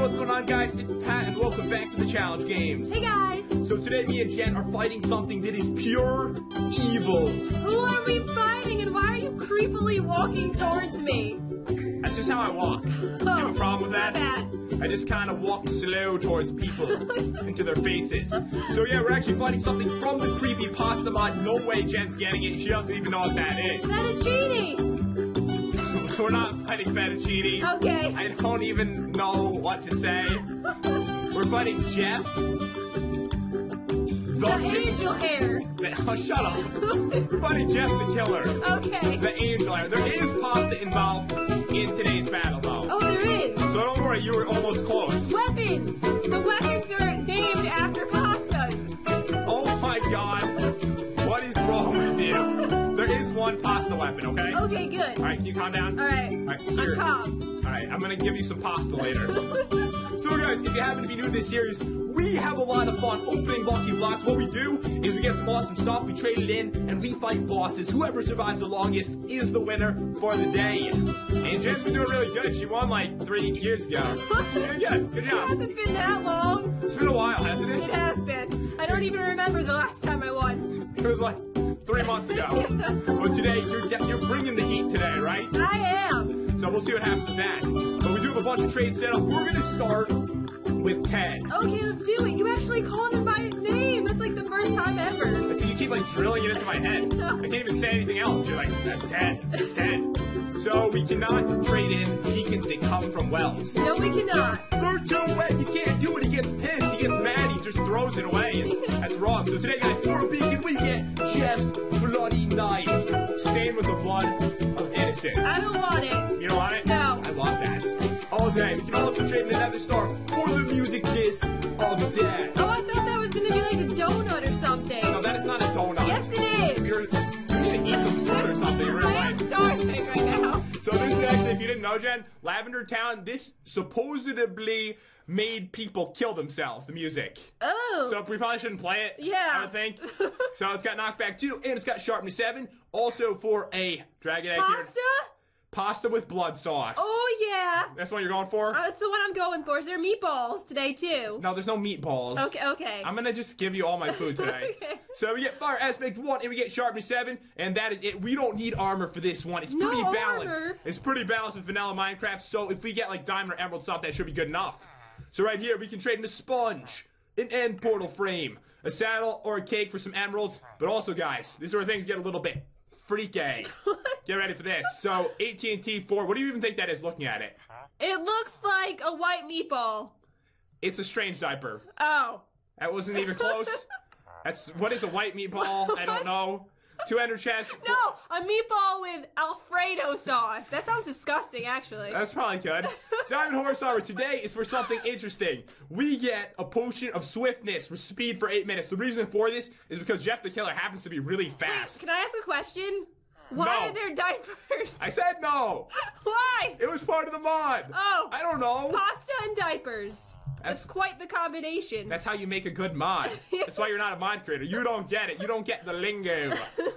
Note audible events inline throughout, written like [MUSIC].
what's going on, guys? It's Pat, and welcome back to the Challenge Games. Hey guys! So today, me and Jen are fighting something that is pure evil. Who are we fighting and why are you creepily walking towards me? That's just how I walk. You have a oh, problem with that? Bad. I just kind of walk slow towards people [LAUGHS] into their faces. So yeah, we're actually fighting something from the creepy pasta mod. No way Jen's getting it. She doesn't even know what that is. Fettuccine! We're not fighting fettuccine. Okay. I don't even know what to say. We're fighting Jeff. The angel hair. Oh, shut up. We're fighting Jeff the Killer. Okay. The angel hair. There is pasta involved in today's battle, though. Oh, there is. So don't worry, you were almost close. Weapons! The weapons are named after pastas. Oh my god. What is wrong with you? There is one pasta weapon, okay? Okay, good. Alright, can you calm down? Alright. Alright, I'm calm. Alright, I'm gonna give you some pasta later. [LAUGHS] So guys, if you happen to be new to this series, we have a lot of fun opening Lucky Blocks. What we do is we get some awesome stuff, we trade it in, and we fight bosses. Whoever survives the longest is the winner for the day. And Jen's been doing really good. She won like three years ago. [LAUGHS] Good, good, good It hasn't been that long. It's been a while, hasn't It it? has been. I don't even remember the last time I won. It was like three months ago. But today, you're, you're bringing the heat today, right? I am. So we'll see what happens with that. But we do have a bunch of trades set up. We're gonna start with Ted. Okay, let's do it. You actually called him by his name. That's like the first time ever. So you keep like drilling it into my head. [LAUGHS] I can't even say anything else. You're like, that's Ted. That's Ted. So we cannot trade in beacons that come from wells. No, we cannot. They're too throws it away. And that's wrong. So today, guys, for a beacon, we get Jeff's bloody knife, stained with the blood of innocence. I don't want it. You don't want it? No. I want that. All day. We can also trade in another star for the music disc of death. Oh, I thought that was gonna be like a donut or something. No, that is not a donut. Yes, it is. You're, you need to eat some food or something in real I am starving right now. So this is actually, if you didn't know, Jen, Lavender Town, this supposedly made people kill themselves, the music. Oh. So we probably shouldn't play it. Yeah. I would think. [LAUGHS] so it's got knockback two, and it's got sharpness seven. Also for a dragon egg here. Pasta? With blood sauce. Oh yeah. That's what you're going for? Uh, That's the one I'm going for. Is there meatballs today too? no, there's no meatballs. Okay, okay. I'm gonna just give you all my food today. [LAUGHS] Okay. So we get fire aspect one and we get sharpness seven, and that is it. We don't need armor for this one. It's No pretty balanced. armor. It's pretty balanced with vanilla Minecraft. So if we get like diamond or emerald stuff, that should be good enough. So right here we can trade in a sponge, an end portal frame, a saddle, or a cake for some emeralds. But also, guys, these are where things get a little bit freaky. [LAUGHS] get ready for this. So AT&T 4. What do you even think that is? Looking at it, It looks like a white meatball. it's a strange diaper. Oh. That wasn't even close. [LAUGHS] That's what is a white meatball? I don't know. Two ender chests. No, a meatball with Alfredo sauce. That sounds disgusting, actually. That's probably good. Diamond Horse Armor today is for something interesting. We get a potion of swiftness for speed for eight minutes. The reason for this is because Jeff the Killer happens to be really fast. Can I ask a question? Why No. are there diapers? I said no. [LAUGHS] Why? It was part of the mod. Oh. I don't know. Pasta and diapers. That's That's quite the combination. that's how you make a good mod. That's why you're not a mod creator. You don't get it. You don't get the lingo.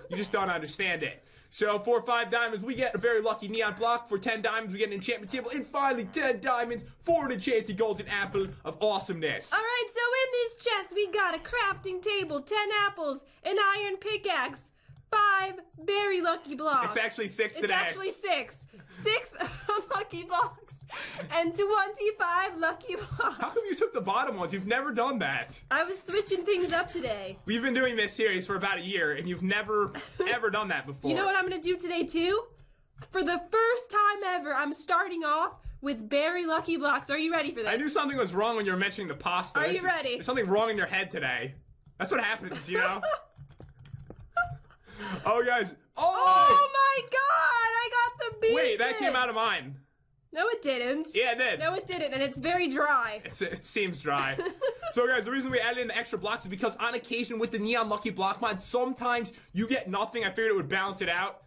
You just don't understand it. So for five diamonds, we get a very lucky neon block. For ten diamonds, we get an enchantment table, and finally ten diamonds for an enchanted golden apple of awesomeness. All right, so in this chest we got a crafting table, ten apples, an iron pickaxe, five very lucky blocks. It's actually six today. It's actually six. Six [LAUGHS] lucky blocks [LAUGHS] and twenty-five lucky blocks. How come you took the bottom ones? You've never done that. I was switching things up today. We've been doing this series for about a year, and you've never, [LAUGHS] ever done that before. You know what I'm gonna do today too? For the first time ever, I'm starting off with very lucky blocks. Are you ready for this? I knew something was wrong when you were mentioning the pasta. Are you ready? There's something wrong in your head today. That's what happens, you know? [LAUGHS] oh, guys. Oh! Oh my god! I got the beat. Wait, that came out of mine. No, it didn't. Yeah, it did. No, it didn't, and it's very dry. It's- it seems dry. [LAUGHS] so, guys, the reason we added in the extra blocks is because on occasion with the Neon Lucky Block mod, sometimes you get nothing. I figured it would balance it out.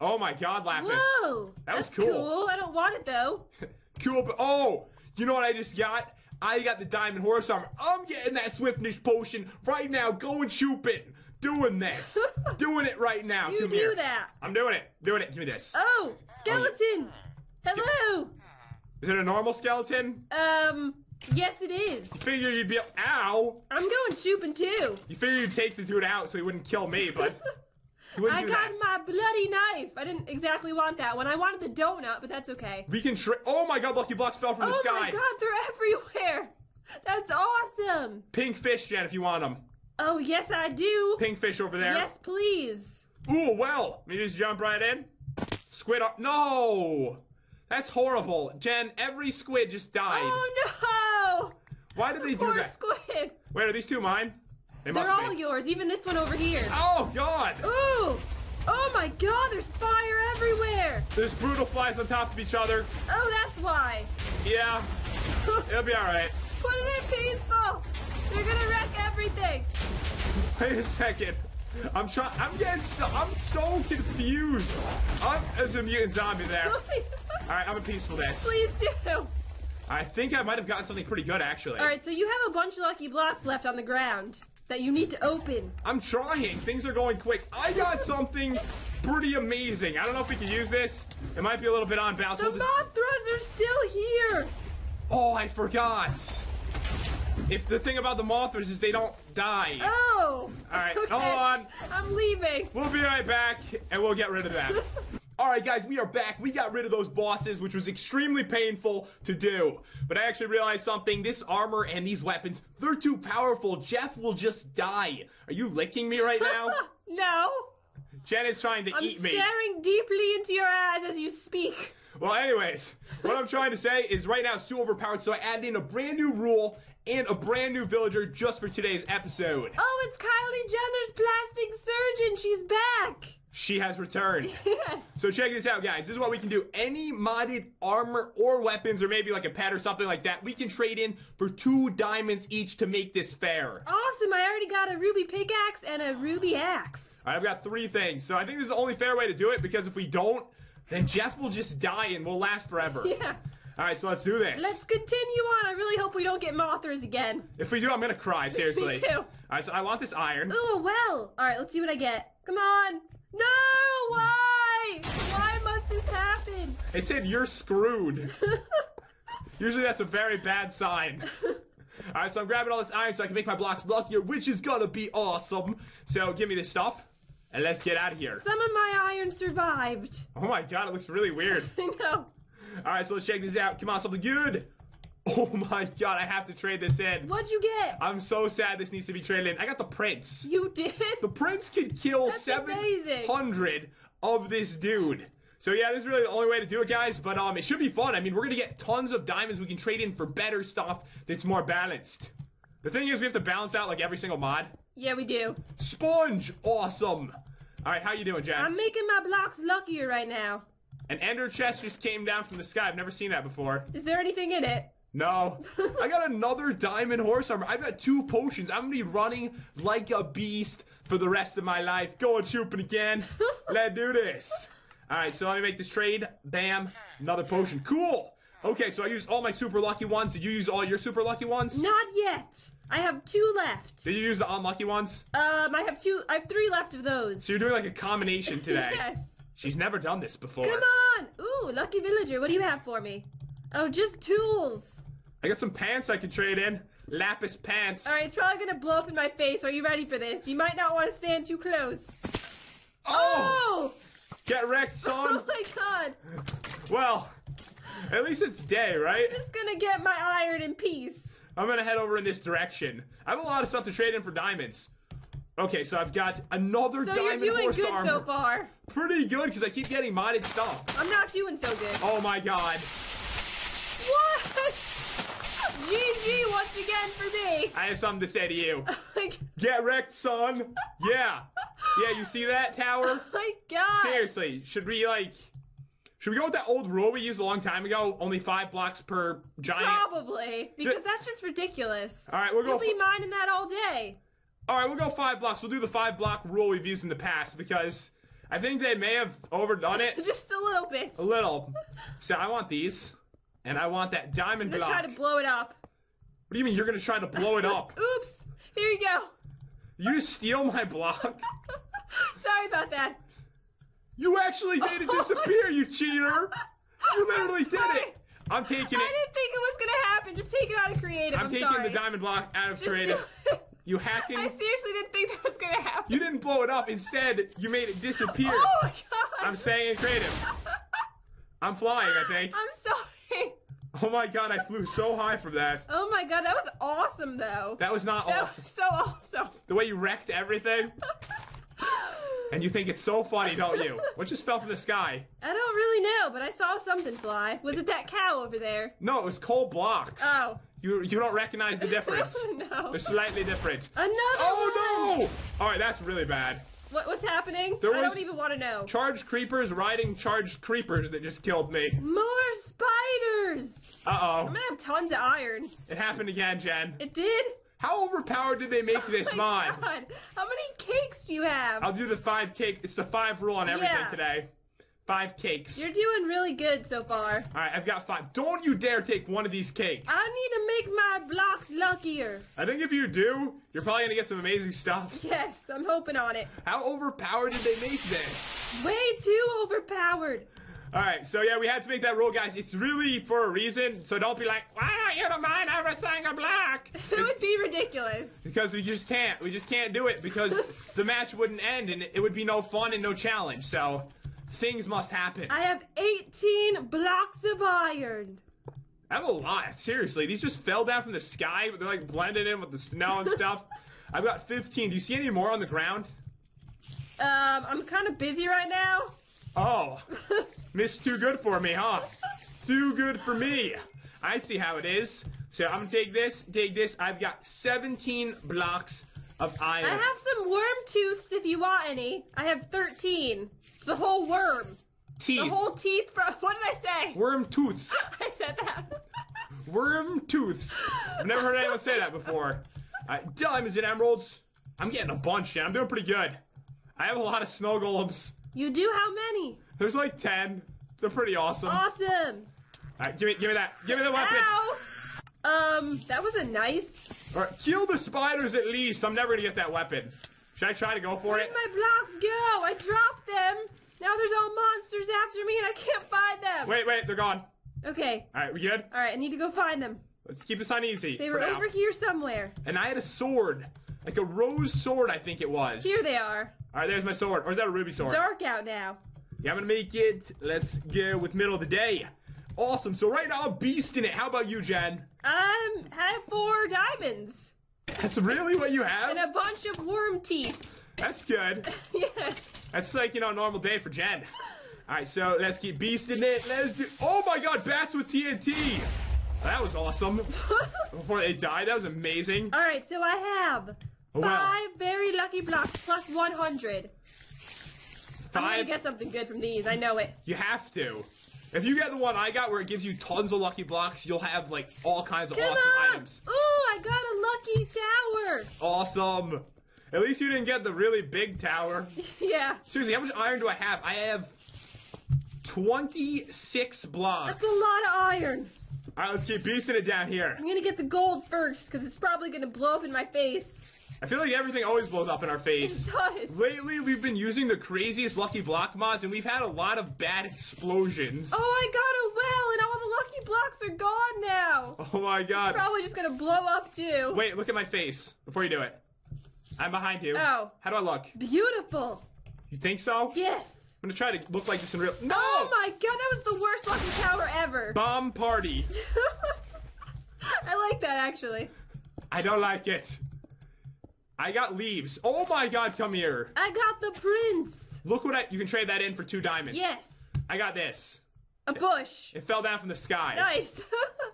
Oh my god, Lapis. Whoa! That was that's cool. I don't want it though. [LAUGHS] Cool, but oh, you know what I just got? I got the Diamond Horse Armor. I'm getting that Swiftness potion right now. Going shooping. Doing this. [LAUGHS] doing it right now. You Come do here. that. I'm doing it. Doing it. Give me this. Oh, oh skeleton. Hello. Is it a normal skeleton? Um, yes, it is. You figure you'd be. Ow! I'm going shooping too. You figure you'd take the dude out so he wouldn't kill me, but. [LAUGHS] I got that. my bloody knife. I didn't exactly want that one. I wanted the donut, but that's okay. We can tra- Oh my god, Lucky Blocks fell from the sky. oh my god, they're everywhere. That's awesome. Pink fish, Jen, if you want them. Oh, yes, I do. Pink fish over there. Yes, please. Ooh, well. Let me just jump right in. Squid. Ar- no! That's horrible. Jen, every squid just died. Oh no! Why did they do that? Poor squid. Wait, are these two mine? They must They're all be. yours, even this one over here. Oh god! Ooh! Oh my god, there's fire everywhere! There's brutal flies on top of each other. Oh, that's why. Yeah, it'll be alright. [LAUGHS] Put it in peaceful! They're gonna wreck everything! Wait a second. I'm trying. I'm getting. So, I'm so confused. I'm, there's a mutant zombie there. [LAUGHS] All right, I'm a peaceful this. Please do! I think I might have gotten something pretty good actually. Alright, so you have a bunch of lucky blocks left on the ground that you need to open. I'm trying. Things are going quick. I got something pretty amazing. I don't know if we can use this. It might be a little bit on balance. The We'll Mothras are still here! oh, I forgot. If the thing about the Mothras is they don't die. Oh! All right, [LAUGHS] Okay, hold on. I'm leaving. We'll be right back and we'll get rid of them. [LAUGHS] All right, guys, we are back. We got rid of those bosses, which was extremely painful to do. But I actually realized something. This armor and these weapons, they're too powerful. Jeff will just die. Are you licking me right now? [LAUGHS] no! Jen is trying to I'm eat me. staring deeply into your eyes as you speak. Well, anyways, what I'm trying to say is right now it's too overpowered, so I added in a brand new rule and a brand new villager just for today's episode. Oh, it's Kylie Jenner's plastic surgeon. She's back. She has returned. [LAUGHS] Yes. So check this out, guys. This is what we can do. Any modded armor or weapons, or maybe like a pet or something like that, we can trade in for two diamonds each to make this fair. Awesome. I already got a ruby pickaxe and a ruby axe. All right, I've got three things, so I think this is the only fair way to do it because if we don't, then Jeff will just die and we'll last forever. [LAUGHS] Yeah. All right, so let's do this. Let's continue on. I really hope we don't get Mothras again. If we do, I'm gonna cry. [LAUGHS] Seriously. Me too. All right, so I want this iron. Ooh, a well. All right, let's see what I get. Come on. No, why? Why must this happen? It said you're screwed. [LAUGHS] Usually that's a very bad sign. [LAUGHS] Alright, so I'm grabbing all this iron so I can make my blocks luckier, which is gonna be awesome. So give me this stuff, and let's get out of here. Some of my iron survived. Oh my god, it looks really weird. I know. Alright, so let's check this out. Come on, something good. Oh my god, I have to trade this in. What'd you get? I'm so sad this needs to be traded in. I got the prince. You did? The prince could kill That's amazing. 700 of this dude. So yeah, this is really the only way to do it, guys. But um, it should be fun. I mean, we're gonna get tons of diamonds we can trade in for better stuff that's more balanced. The thing is, we have to balance out like every single mod. Yeah, we do. Sponge, awesome. All right, how you doing, Jack? I'm making my blocks luckier right now. An ender chest just came down from the sky. I've never seen that before. Is there anything in it? No. [LAUGHS] I got another diamond horse armor. I've got two potions. I'm gonna be running like a beast for the rest of my life. Going shooping again. [LAUGHS] Let's do this. Alright, so let me make this trade. Bam. Another potion. Cool. Okay, so I used all my super lucky ones. Did you use all your super lucky ones? Not yet. I have two left. Did you use the unlucky ones? Um, I have two. I have three left of those. So you're doing like a combination today. [LAUGHS] yes. She's never done this before. Come on. Ooh, lucky villager. What do you have for me? Oh, just tools. I got some pants I can trade in. Lapis pants. All right, it's probably gonna blow up in my face. Are you ready for this? You might not want to stand too close. Oh! Oh! Get wrecked, [LAUGHS] Oh son. my god! well, at least it's day, right? I'm just gonna get my iron in peace. I'm gonna head over in this direction. I have a lot of stuff to trade in for diamonds. Okay, so I've got another So diamond you're doing horse good armor. so far. Pretty good because I keep getting modded stuff. I'm not doing so good. Oh my god. What? GG once again for me. I have something to say to you. [LAUGHS] Oh like, Get wrecked, son. Yeah. Yeah, you see that tower? [LAUGHS] Oh my god. Seriously, should we like should we go with that old rule we used a long time ago? Only five blocks per giant. Probably. Because that's just ridiculous. All right, we'll go You'll be mining that all day. All right, we'll go five blocks. We'll do the five block rule we've used in the past because I think they may have overdone it Just a little bit. a little. So I want these, and I want that diamond block. I'm gonna block. try to blow it up. what do you mean you're gonna try to blow it up? [LAUGHS] Oops. Here you go. you just steal my block? [LAUGHS] Sorry about that. You actually made it [LAUGHS] disappear, you cheater! You literally did it! I'm taking it. I didn't think it was gonna happen. Just take it out of creative. I'm, I'm, taking sorry. the diamond block out of Just creative. You hacking? I seriously didn't think that was gonna happen. You didn't blow it up. Instead, you made it disappear. Oh my god. I'm staying in creative. I'm flying, I think. I'm sorry. Oh my god, I flew so high from that. Oh my god, that was awesome though. That was not awesome. That awesome. was so awesome. The way you wrecked everything. [LAUGHS] And you think it's so funny, don't you? What just fell from the sky? I don't really know, but I saw something fly. Was it that cow over there? No, it was coal blocks. Oh. You you don't recognize the [LAUGHS] difference. no. They're slightly different. Another Oh one. no! Alright, that's really bad. What, what's happening? There I don't even want to know. Charged creepers riding charged creepers that just killed me. More spiders. Uh oh. I'm gonna have tons of iron. It happened again, Jen. It did. How overpowered did they make oh this Oh my mod? God. How many cakes do you have? I'll do the five cake. It's the five rule on everything Yeah. today. Five cakes. You're doing really good so far. Alright, I've got five. Don't you dare take one of these cakes. I need to make my blocks luckier. I think if you do, you're probably gonna get some amazing stuff. Yes, I'm hoping on it. How overpowered did they make this? Way too overpowered. Alright, so yeah, we had to make that rule, guys. It's really for a reason, so don't be like, why don't you mind everything a black? So it It's would be ridiculous. because we just can't. We just can't do it because [LAUGHS] the match wouldn't end and it would be no fun and no challenge. So things must happen. I have 18 blocks of iron. I have a lot. Seriously, these just fell down from the sky, but they're like blended in with the snow and stuff. [LAUGHS] I've got 15. Do you see any more on the ground? Um, I'm kind of busy right now. Oh, Miss too good for me, huh? Too good for me. I see how it is. So I'm gonna take this, take this. I've got 17 blocks of iron. I have some worm tooths if you want any. I have 13. It's the whole worm. Teeth. The whole teeth from. What did I say? Worm tooths. [LAUGHS] I said that. Worm tooths. I've never heard anyone say that before. Alright, diamonds and emeralds. I'm getting a bunch, and I'm doing pretty good. I have a lot of snow golems. You do how many? There's like 10. They're pretty awesome. Awesome. Alright, give me, give me that. Give me the weapon. Ow. Um, that was a nice. Alright, kill the spiders at least. I'm never gonna get that weapon. Should I try to go for Where it? did my blocks go? I dropped them. Now there's all monsters after me and I can't find them. Wait, wait, they're gone. Okay. Alright, we good? All right, I need to go find them. Let's keep this on easy. They were now. over here somewhere. And I had a sword. Like a rose sword, I think it was. Here they are. Alright, there's my sword. Or is that a ruby sword? Dark out now. Yeah, I'm gonna make it. Let's go with middle of the day. Awesome. So right now I'm beasting it. How about you, Jen? I'm have four diamonds That's really what you have? and a bunch of worm teeth. That's good. [LAUGHS] yes. That's like, you know, a normal day for Jen. Alright, so let's keep beasting it. Let's do. Oh my god, bats with TNT! That was awesome. [LAUGHS] Before they died, that was amazing. All right, so I have Oh, wow. five very lucky blocks plus 100. Five? I'm gonna get something good from these. I know it. You have to. If you get the one I got where it gives you tons of lucky blocks, you'll have like all kinds of Come awesome on! items. Ooh, I got a lucky tower. Awesome. At least you didn't get the really big tower. [LAUGHS] yeah, Seriously, how much iron do I have? I have 26 blocks. that's a lot of iron. Alright, let's keep beasting it down here. I'm gonna get the gold first because it's probably gonna blow up in my face. I feel like everything always blows up in our face. It does. Lately, we've been using the craziest lucky block mods, and we've had a lot of bad explosions. Oh, I got a well, and all the lucky blocks are gone now. Oh my god. Probably just gonna blow up too. Wait, look at my face before you do it. I'm behind you. Oh. How do I look? Beautiful. You think so? Yes. I'm gonna try to look like this in real. No! Oh my god, that was the worst lucky tower ever. Bomb party. [LAUGHS] I like that actually. I don't like it. I got leaves. Oh my god, come here. I got the prince. Look what I. You can trade that in for two diamonds. Yes. I got this. A bush. It fell down from the sky. Nice. [LAUGHS]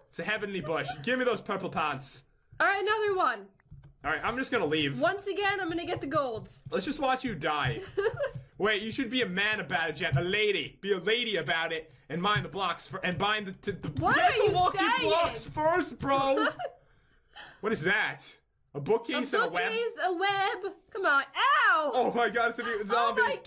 It's a heavenly bush. Give me those purple pants. All right, another one. All right, I'm just gonna leave. Once again, I'm gonna get the gold. Let's just watch you die. [LAUGHS] Wait, you should be a man about it, Jen. A lady. Be a lady about it and mind the blocks for and bind the, t- the What get are the you lucky saying? blocks first, bro. [LAUGHS] what is that? A A bookcase and a web? a web. Come on. Ow! Oh my god, it's a mutant zombie. Oh my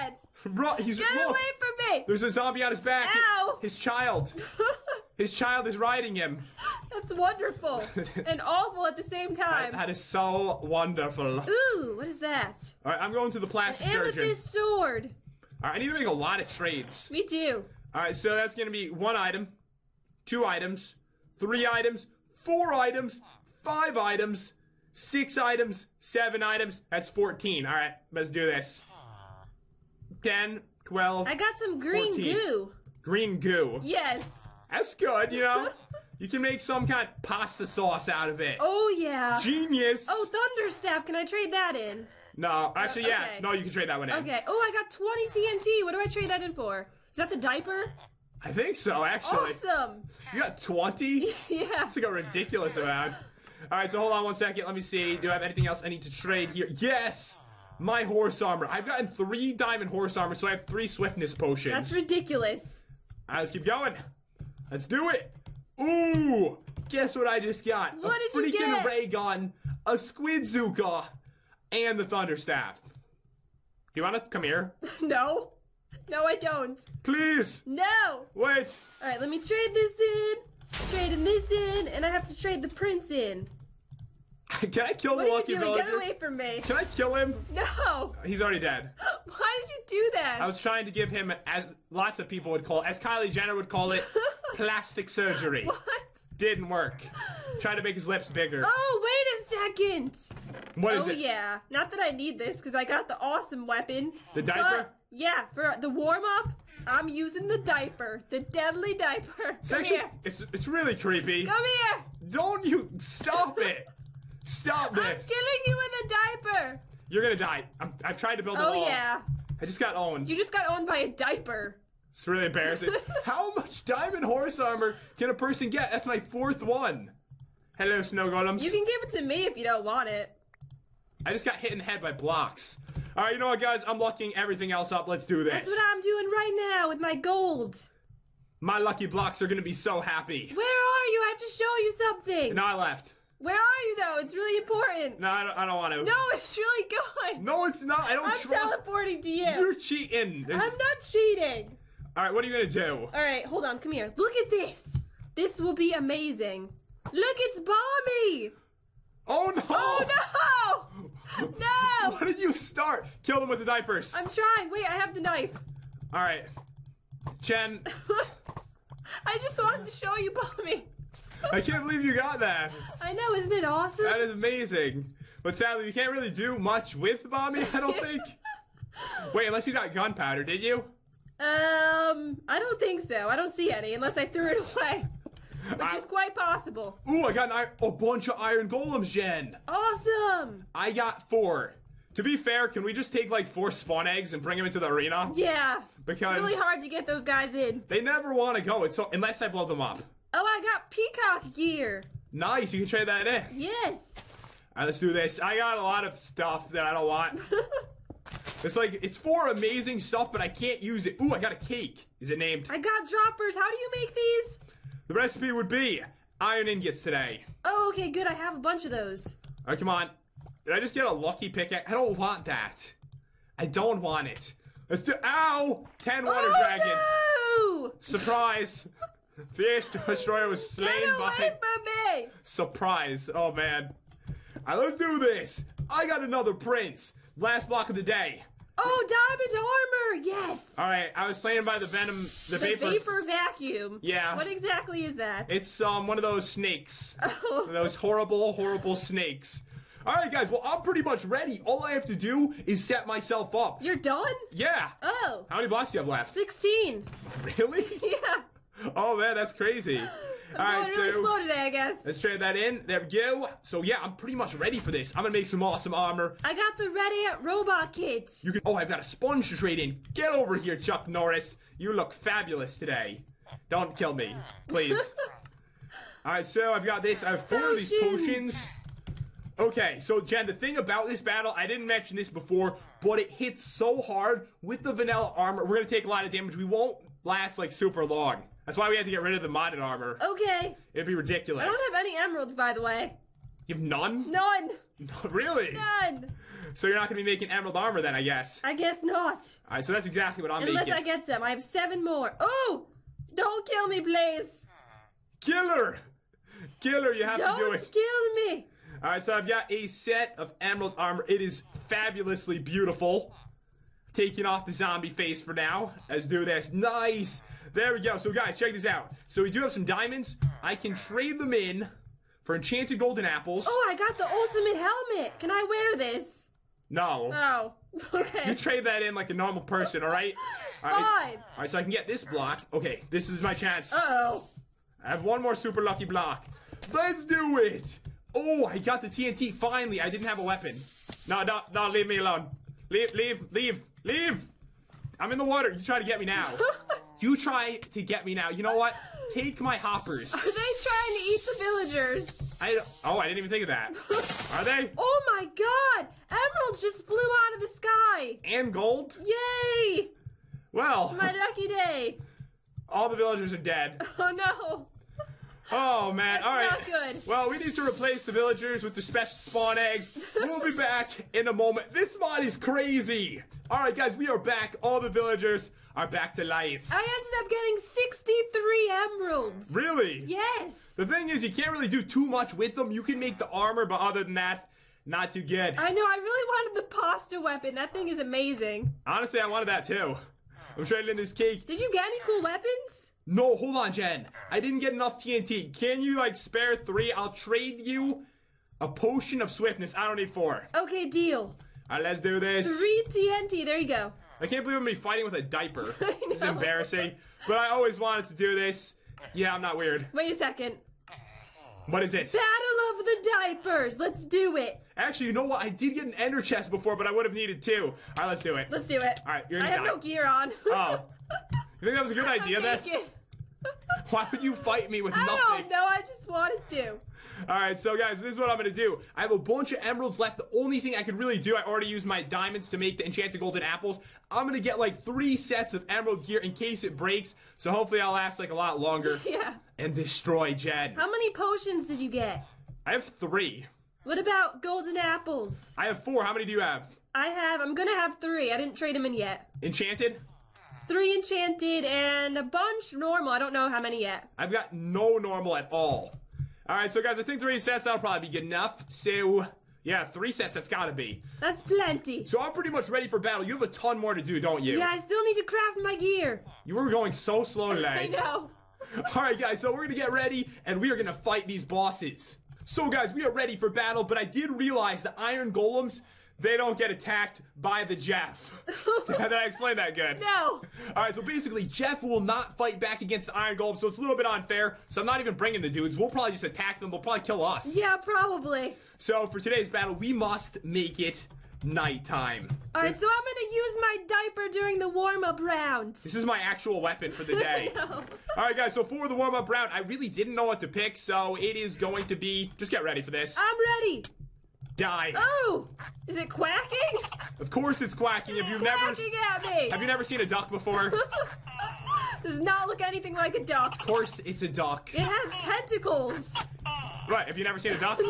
god! Ru- he's Get look, away from me! There's a zombie on his back. Ow. His child. [LAUGHS] His child is riding him. [LAUGHS] That's wonderful [LAUGHS] and awful at the same time. That is so wonderful. Ooh, what is that? right, I'm going to the plastic surgeon. Amethyst sword. All right, I need to make a lot of trades. Me too. All right, so that's going to be one item, two items, three items, four items, five items, six items, seven items. That's 14. All right, let's do this. 10, 12, I got some green 14. goo. green goo. Yes. That's good, you know? You can make some kind of pasta sauce out of it. Oh yeah. Genius. Oh, Thunderstaff. Can I trade that in? no, actually, yeah. okay. No, you can trade that one in. Okay. Oh, I got 20 TNT. What do I trade that in for? Is that the diaper? I think so, actually. Awesome. You got 20? [LAUGHS] Yeah. That's like a ridiculous amount. All right, so hold on one second. Let me see. Do I have anything else I need to trade here? Yes! My horse armor. I've gotten three diamond horse armor, so I have three swiftness potions. That's ridiculous. All right, let's keep going. Let's do it. Ooh! Guess what I just got? What a did you freaking get? ray gun, a squidzooka, and the thunder staff. You want to come here? [LAUGHS] No. No, I don't. Please! No. Wait! All right, let me trade this in. Trading this in, and I have to trade the prince in. [LAUGHS] Can I kill What the lucky villager? Get away from me. Can I kill him? No. He's already dead. [GASPS] Why did you do that? I was trying to give him, as lots of people would call, as Kylie Jenner would call it, [LAUGHS] plastic surgery. [LAUGHS] What? Didn't work. Tried to make his lips bigger. Oh, wait a second. What is oh it? yeah. Not that I need this because I got the awesome weapon. The diaper? Yeah, for the warm up, I'm using the diaper, the deadly diaper. It's Come actually, here. it's, it's really creepy. Come here. Don't you stop it! Stop I'm killing you with a diaper. You're gonna die. I'm, I've tried to build a Oh wall. yeah. I just got owned. You just got owned by a diaper. It's really embarrassing. [LAUGHS] How much diamond horse armor can a person get? That's my fourth one. Hello, snow golems. You can give it to me if you don't want it. I just got hit in the head by blocks. All right, you know what, guys? I'm locking everything else up. Let's do this. That's what I'm doing right now with my gold. My lucky blocks are gonna be so happy. Where are you? I have to show you something. No, I left. Where are you though? It's really important. No, I don't, I don't want to. No, it's really good. No, it's not. I don't I'm trust. teleporting to you. You're cheating. There's- I'm not cheating. All right, what are you gonna do? All right, hold on. Come here. Look at this. This will be amazing. Look, it's Bomby. Oh no! Oh no! [LAUGHS] No! What did you start? Kill them with the diapers. I'm trying. Wait, I have the knife. All right, Jen. [LAUGHS] I just wanted to show you Bomby. I can't believe you got that. I know, isn't it awesome? That is amazing. But sadly, you can't really do much with Bomby. I don't [LAUGHS] think. Wait, unless you got gunpowder, did you? Um, I don't think so. I don't see any unless I threw it [LAUGHS] away, which I- is quite possible. Ooh, I got an ir- a bunch of iron golems, Jen. Awesome. I got four. To be fair, can we just take like four spawn eggs and bring them into the arena? Yeah. Because- it's really hard to get those guys in. They never want to go. It's so unless I blow them up. Oh, I got peacock gear. Nice, you can trade that in. Yes. All right, let's do this. I got a lot of stuff that I don't want. [LAUGHS] It's like it's for amazing stuff, but I can't use it. Ooh, I got a cake. Is it named? I got droppers. How do you make these? The recipe would be iron ingots today. Oh, okay, good. I have a bunch of those. All right, come on. Did I just get a lucky pickaxe? I don't want that. I don't want it. Let's do. Ow! Ten water oh, dragons. No! Surprise! [LAUGHS] [LAUGHS] Fierce destroyer was slain by surprise. Oh man. All right, let's do this. I got another prince. Last block of the day. Oh, diamond armor! Yes! All right, I was slain by the venom, the, the vapor. vapor vacuum. Yeah. What exactly is that? It's um one of those snakes. Oh. those horrible, horrible snakes. All right, guys. Well, I'm pretty much ready. All I have to do is set myself up. You're done? Yeah. Oh, How many blocks do you have left? 16. [LAUGHS] Really? Yeah. Oh man, that's crazy. [LAUGHS] All right, going really so slow today, I guess. let's trade that in. There we go. So yeah, I'm pretty much ready for this. I'm gonna make some awesome armor. I got the Red Ant robot kit. You can. Oh, I've got a sponge to trade in. Get over here, Chuck Norris. You look fabulous today. Don't kill me, please. [LAUGHS] All right, so I've got this. I have four of these Potions. potions. Okay, so Jen, the thing about this battle, I didn't mention this before, but it hits so hard with the vanilla armor. We're gonna take a lot of damage. We won't last like super long. That's why we had to get rid of the modded armor. Okay. It'd be ridiculous. I don't have any emeralds, by the way. You have none? None. [LAUGHS] really? None. So you're not gonna be making emerald armor then, I guess. I guess not. All right, so that's exactly what I'm Unless making. Unless I get some. I have seven more. Oh! Don't kill me, please. Killer! Killer, you have to do it. Don't kill me. Alright, so I've got a set of emerald armor. It is fabulously beautiful. taking off the zombie face for now. Let's do this. Nice. There we go. So guys, check this out. So we do have some diamonds. I can trade them in for enchanted golden apples. Oh, I got the ultimate helmet. Can I wear this? No. Oh, [LAUGHS] okay. You trade that in like a normal person, all right? All right. Fine. All right, so I can get this block. Okay, this is my chance. Uh-oh. I have one more super lucky block. Let's do it. Oh, I got the TNT finally. I didn't have a weapon. No, no, no, leave me alone. Leave, leave, leave, leave. I'm in the water. You try to get me now. [LAUGHS] you try to get me now. You know what? Take my hoppers. Are [LAUGHS] they trying to eat the villagers? I oh, I didn't even think of that. [LAUGHS] Are they? Oh my god! Emeralds just flew out of the sky! And gold? Yay! Well, it's My [LAUGHS] lucky day! all the villagers are dead. Oh no! Oh man, That's all right. not good. Well, we need to replace the villagers with the special spawn eggs. We'll be back in a moment. This mod is crazy. All right, guys, we are back. All the villagers are back to life. I ended up getting 63 emeralds! Really? Yes! The thing is, you can't really do too much with them. You can make the armor, but other than that, not too good. I know, I really wanted the pasta weapon. That thing is amazing. Honestly, I wanted that too. I'm trading in this cake. Did you get any cool weapons? No, hold on, Jen. I didn't get enough TNT. Can you like spare three? I'll trade you a potion of swiftness. I don't need four. Okay, deal. All right, let's do this. Three TNT, there you go. I can't believe I'm gonna be fighting with a diaper. [LAUGHS] I It's embarrassing. But I always wanted to do this. Yeah, I'm not weird. Wait a second. What is it? Battle of the diapers! Let's do it! Actually, you know what? I did get an ender chest before, but I would have needed two. All right, let's do it. Let's do it. All right, you're I gonna have die. no gear on. Oh. [LAUGHS] You think that was a good idea then? [LAUGHS] Why would you fight me with I nothing? don't know, I just wanted to. All right, so guys, this is what I'm gonna do. I have a bunch of emeralds left. The only thing I could really do, I already used my diamonds to make the enchanted golden apples. I'm gonna get like three sets of emerald gear in case it breaks. So hopefully I'll last like a lot longer [LAUGHS] Yeah. and destroy Jen. How many potions did you get? I have three. What about golden apples? I have four. How many do you have? I have, I'm gonna have three. I didn't trade them in yet. Enchanted? Three enchanted and a bunch normal. I don't know how many yet. I've got no normal at all. All right, so guys, I think three sets that'll probably be good enough. So yeah, three sets. That's gotta be. That's plenty. So I'm pretty much ready for battle. You have a ton more to do, don't you? Yeah, I still need to craft my gear. You were going so slow today. [LAUGHS] I know. All right, guys, so we're gonna get ready and we are gonna fight these bosses. So, guys, we are ready for battle, but I did realize the iron golems, they don't get attacked by the Jeff. [LAUGHS] Did I explain that good? No. All right, so basically, Jeff will not fight back against the Iron Golem, so it's a little bit unfair. So I'm not even bringing the dudes. We'll probably just attack them. They'll probably kill us. Yeah, probably. So for today's battle, we must make it nighttime. Alright, so I'm gonna use my diaper during the warm up round. This is my actual weapon for the day. [LAUGHS] No. All right, guys. So for the warm-up round, I really didn't know what to pick, so it is going to be. Just get ready for this. I'm ready. Die. Oh! Is it quacking? Of course, it's quacking. Have you never? quacking at me. Have you never seen a duck before? [LAUGHS] Does not look anything like a duck. Of course, it's a duck. It has tentacles. Right? Have you never seen a duck?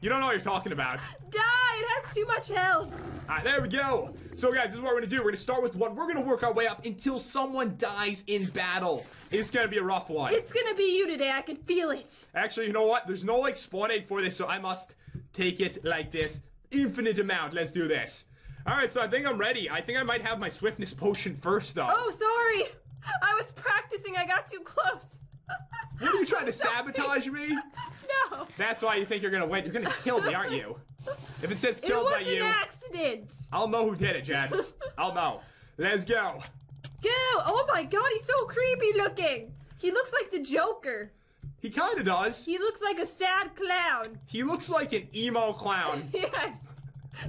You don't know what you're talking about. Die! It has too much health. All right, there we go. So, guys, this is what we're gonna do. We're gonna start with one. We're gonna work our way up until someone dies in battle. It's gonna be a rough one. It's gonna be you today. I can feel it. Actually, you know what? There's no like spawn egg for this, so I must take it like this. Infinite amount. Let's do this. All right, so I think I'm ready. I think I might have my swiftness potion first, though. Oh, sorry. I was practicing. I got too close. What are you trying to [LAUGHS] sabotage me? [LAUGHS] No. That's why you think you're gonna win. You're gonna kill me, aren't you? If it says It killed was by you, an accident. I'll know who did it, Jen. [LAUGHS] I'll know. Let's go. Go! Oh my god, he's so creepy looking. He looks like the Joker. He kind of does. He looks like a sad clown. He looks like an emo clown. [LAUGHS] Yes.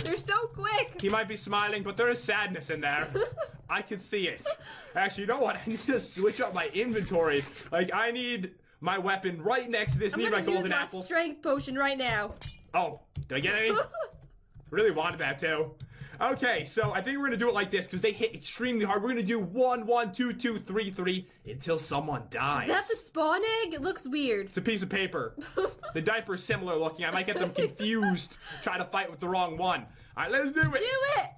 They're so quick. He might be smiling, but there is sadness in there. [LAUGHS] I can see it. Actually, you know what? [LAUGHS] I need to switch up my inventory. Like, I need my weapon right next to this. I'm need my use golden my apples. strength potion right now. Oh, did I get any? really wanted that too. Okay, so I think we're gonna do it like this because they hit extremely hard. We're gonna do one, one, two, two, three, three until someone dies. Is that the spawn egg? It looks weird. It's a piece of paper. [LAUGHS] the diaper's similar looking. I might get them confused. try to fight with the wrong one. All right, let's do it. Do it!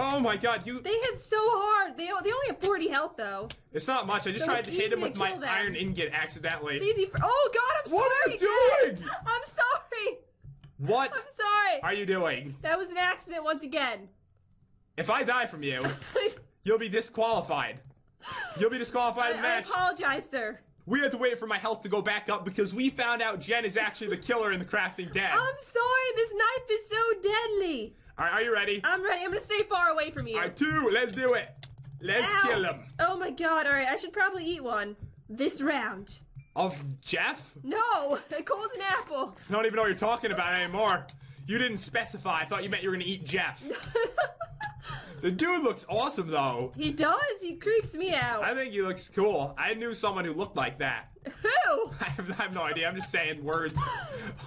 Oh my God, you! They hit so hard. They, they only have 40 health though. It's not much. I just So tried to hit him with my them. iron ingot accidentally. It's easy for. Oh god, I'm sorry. What are you doing? I'm sorry. What I'm sorry. are you doing? That was an accident once again. if I die from you, [LAUGHS] you'll be disqualified. You'll be disqualified in the I, I apologize, sir. We had to wait for my health to go back up because we found out Jen is actually the killer in the crafting den. I'm sorry, this knife is so deadly. All right, are you ready? I'm ready. I'm gonna stay far away from you. All right, two. Let's do it. Let's Ow. kill him. Oh my god, alright, I should probably eat one. This round. Of Jeff? No, [LAUGHS] a golden apple. I don't even know what you're talking about anymore. You didn't specify. I thought you meant you were gonna eat Jeff. [LAUGHS] the dude looks awesome though. he does, he creeps me out. I think he looks cool. I knew someone who looked like that. Who? [LAUGHS] I have, I have no idea. I'm just saying words.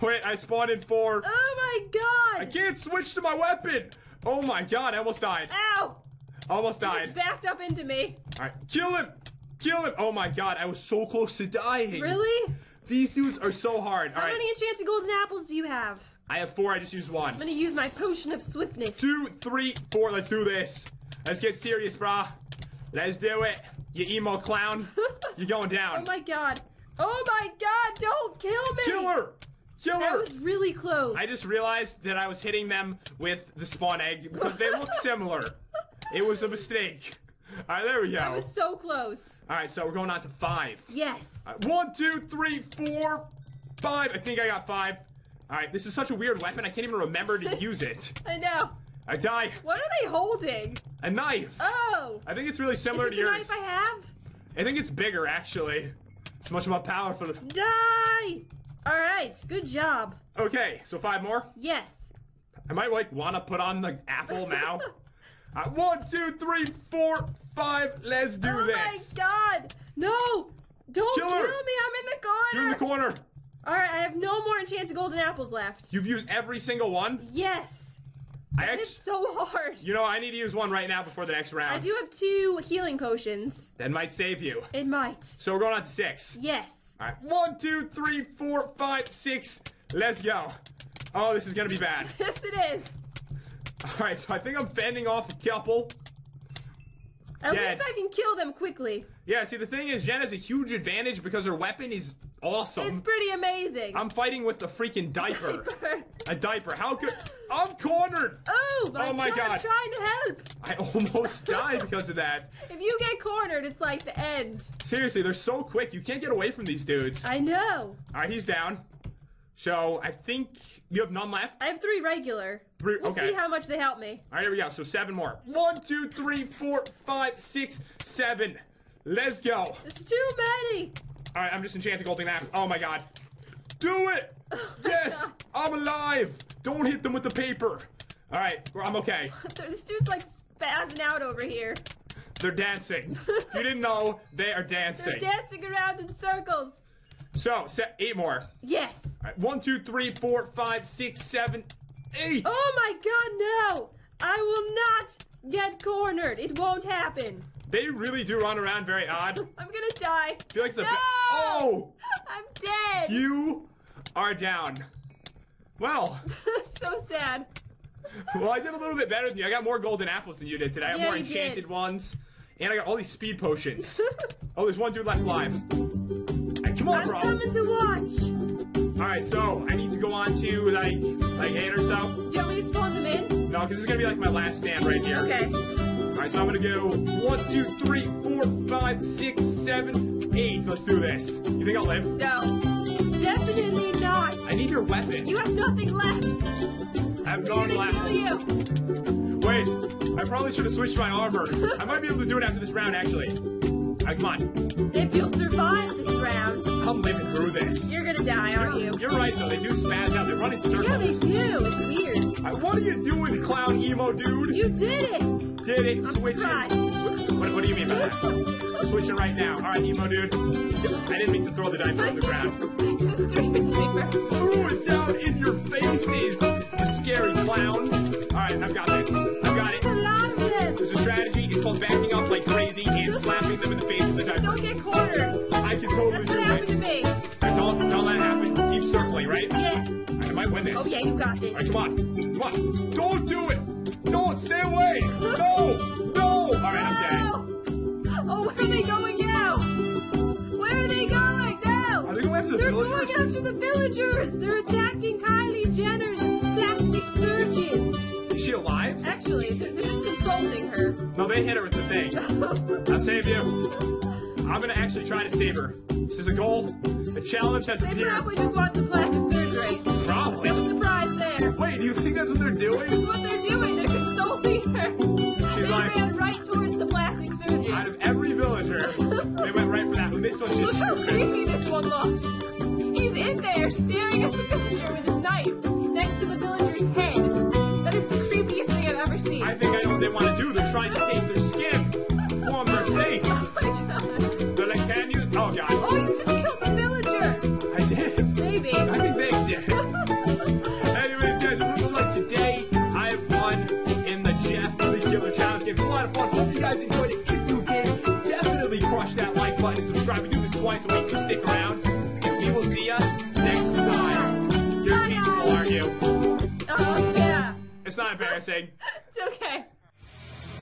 Wait, I spawned in four. Oh my god! I can't switch to my weapon. Oh my god, I almost died. Ow! Almost He died. just backed up into me. All right, kill him. Kill him. Oh my god, I was so close to dying. Really? These dudes are so hard. All How right, many enchanted golden apples do you have? I have four. I just used one. I'm gonna use my potion of swiftness. Two, three, four. Let's do this. Let's get serious, brah. Let's do it. You emo clown. [LAUGHS] You're going down. Oh my god. Oh my god, don't kill me! Kill her. Kill That her. was really close. I just realized that I was hitting them with the spawn egg because they look [LAUGHS] similar. It was a mistake. All right, there we That go. was so close. All right, so we're going on to five. Yes. All right, one, two, three, four, five. I think I got five. All right, this is such a weird weapon. I can't even remember to [LAUGHS] use it. I know. I die. What are they holding? A knife. Oh! I think it's really Is similar it to the yours. knife I have? I think it's bigger actually. It's much more powerful. Die! Alright, good job. Okay, so five more. Yes. I might like want to put on the apple now. [LAUGHS] Uh, one, two, three, four, five. Let's do oh this. Oh my god! No! Don't Kill kill me, I'm in the corner! You're in the corner. Alright, I have no more enchanted golden apples left. You've used every single one. Yes! I It's actually, so hard. you know, I need to use one right now before the next round. I do have two healing potions. That might save you. It might. So we're going on to six. Yes. All right, one, two, three, four, five, six. Let's go. Oh, this is gonna be bad. [LAUGHS] Yes, it is. All right, so I think I'm fending off a couple. At Dead. least I can kill them quickly. Yeah, see, the thing is, Jen has a huge advantage because her weapon is awesome. It's pretty amazing. I'm fighting with the freaking [LAUGHS] diaper. A diaper. How could? I'm cornered. oh my, Oh my god, God. I'm trying to help. I almost [LAUGHS] died because of that. If you get cornered, it's like the end. Seriously, they're so quick. You can't get away from these dudes. I know. All right, he's down. So I think you have none left. I have three regular. Three. We'll okay. see how much they help me. All right, here we go. So seven more. One, two, three, four, five, six, seven. Let's go. It's too many. All right, I'm just enchanted golden apple. Oh my god. Do it! [LAUGHS] Yes! I'm alive! Don't hit them with the paper. All right, I'm okay. [LAUGHS] this dude's like spazzing out over here. They're dancing. [LAUGHS] If you didn't know, they are dancing. They're dancing around in circles. So, set eight more. Yes. All right, one, two, three, four, five, six, seven, eight. Oh my god, no! I will not get cornered. It won't happen. They really do run around very odd. [LAUGHS] I'm gonna die. I feel like the no! oh, I'm dead. you are down. Well, [LAUGHS] so sad. well, I did a little bit better than you. I got more golden apples than you did today. I have Yeah, more enchanted did. ones, and I got all these speed potions. [LAUGHS] oh, there's one dude left alive. Come on, I'm bro. coming to watch. All right, so I need to go on to like like eight or so. Do you want me to spawn them in? No, because this is gonna be like my last stand right here. Okay. All right, so I'm gonna go one, two, three, four, five, six, seven, eight. Let's do this. You think I'll live? No. Definitely not. I need your weapon. You have nothing left. I have I'm gonna kill apples. you. Wait, I probably should have switched my armor. I might be able to do it after this round, actually. All right, come on. If you'll survive this round, I'm living through this. you're gonna die, aren't you? You're right, though. They do spaz out. They run in circles. Yeah, they do. It's weird. Right, what are you doing, clown emo dude? You did it. did it. I'm Switching. surprised. Swi- What, what do you mean by that? Switching right now. All right, emo dude. I didn't mean to throw the diaper on the ground. Just threw it paper. Threw it down in your faces, you scary clown. All right, I've got this. I've got it. lot of them. There's a strategy. It's called backing up like crazy and slapping them in the face with the diaper. Don't get cornered. I can totally right? Yes. I might win this. Oh yeah, you got All right, this. come on. Come on. Don't do it. Don't. Stay away. No. No. All right, I'm dead. Oh, where are they going now? Where are they going now? Are they going after the They're villagers? going after the villagers. They're attacking Kylie Jenner's plastic surgeon. Is she alive? Actually, they're, they're just consulting her. No, they hit her with the thing. [LAUGHS] I'll save you. I'm gonna actually try to save her. This is a goal. A challenge has They appeared. probably just want some plastic surgery. Probably. No surprise there. Wait, do you think that's what they're doing? This is what they're doing. They're consulting her. She's they like- ran right towards the plastic surgery. Out of every villager, they went right for that one. This one's Look how creepy this one looks. He's in there staring at the villager with his knife twice a week, so stick around. And we will see ya next time. You're peaceful, aren't you? Oh, yeah. It's not embarrassing.